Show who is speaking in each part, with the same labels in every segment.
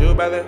Speaker 1: Sure about that?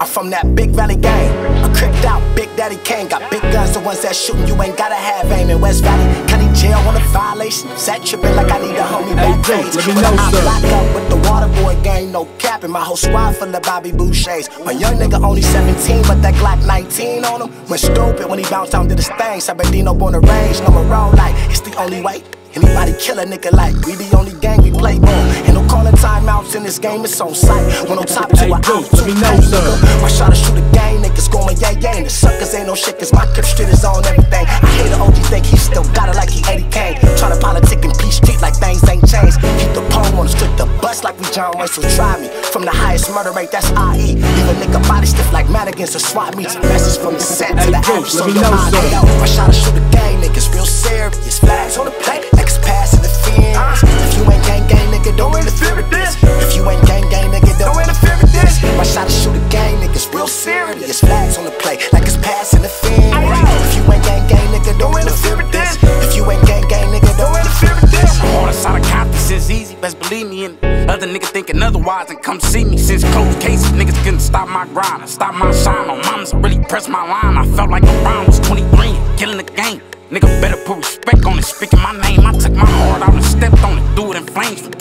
Speaker 2: I'm from that big valley gang. A cripped out Big Daddy Kane. Got big guns, the ones that shootin', you ain't gotta have aim in West Valley. County jail on a violation. Sat trippin' like I need a homie
Speaker 3: Hey,
Speaker 2: back
Speaker 3: Jake,
Speaker 2: page.
Speaker 3: let me
Speaker 2: But
Speaker 3: know,
Speaker 2: I'm
Speaker 3: sir.
Speaker 2: locked up with the water boy gang, no capping. My whole squad full of Bobby Bouchers. My young nigga only 17, but that Glock 19 on him. Went stupid when he bounced down to the stain. Sabadino born the range, number roll like it's the only way. Anybody kill a nigga like we the only gang we play on. Ain't no calling timeouts in this game, it's on sight. When on top to
Speaker 3: Hey,
Speaker 2: a out,
Speaker 3: let me know, sir.
Speaker 2: I shot to shoot a gang, niggas going yeah yeah. And the suckers ain't no shit, cause my crib street is on everything. I hate the OG think he still got it like he Eddie Kane. Tryna politic in Peace Street like things ain't changed. Keep the pole on the strip, the bus like we John Wayne, so try me. From the highest murder rate, that's IE. Leave a nigga body stiff like Madigan's or SWAT meets. Message from the set to
Speaker 3: Hey,
Speaker 2: the app, so
Speaker 3: me
Speaker 2: your
Speaker 3: know, sir.
Speaker 2: I shot to shoot a gang, niggas real serious. Flags on the plate, X pass in the fence. If you ain't gang gang, nigga, don't interfere with this. If you ain't gang gang, nigga, don't interfere with this. My shot to shoot a gang, niggas real serious. Flags on the plate, like it's passing the fence. If you ain't gang gang, nigga, don't interfere with this. If you ain't gang gang, nigga, don't interfere with this.
Speaker 4: All the side of Compton's is easy, best believe me. And other nigga thinking otherwise and come see me. Since closed cases, niggas couldn't stop my grind and stop my shine. On mamas, really pressed my line. I felt like LeBron was 23 killing the game. Nigga better put respect on it, speaking my name.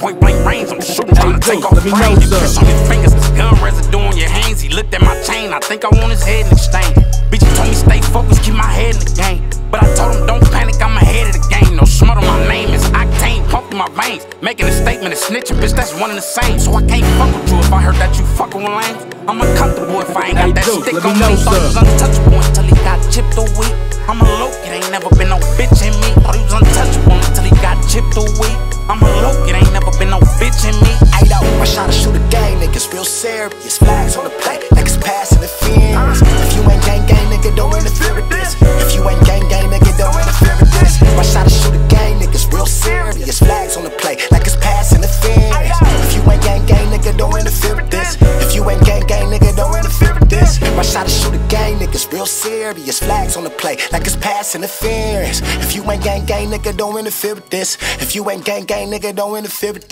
Speaker 4: Point blank range. I'm shooting, trying to take off
Speaker 3: let me know,
Speaker 4: frames.
Speaker 3: sir.
Speaker 4: On his fingers, gun residue on your hands. He looked at my chain, I think I want his head in exchange. Bitch, he told me stay focused, keep my head in the game. But I told him don't panic, I'm ahead of the game. No smut on my name, it's octane, pump through my veins. Making a statement and snitching, bitch, that's one and the same. So I can't fuck with you if I heard that you fucking with lanes. I'm uncomfortable if I ain't got
Speaker 3: Hey,
Speaker 4: that
Speaker 3: Juice,
Speaker 4: stick on
Speaker 3: know,
Speaker 4: me. Thought he was untouchable until he got chipped away. I'm a low kid, ain't never been no bitch in me.
Speaker 2: Serious. Flags on the plate, like it's passing the fence. If you ain't gang gang, nigga, don't interfere with this. If you ain't gang gang, nigga, don't interfere with this. I shot to shoot a gang, niggas real serious. Flags on the plate, like it's passing the fence. If you ain't gang gang, nigga, don't interfere with this. If you ain't gang gang, nigga, don't interfere with this. My shot to shoot a gang, niggas real serious. Flags on the plate, like it's passing the fence. If you ain't gang gang, nigga, don't interfere with this. If you ain't gang gang, nigga, don't interfere with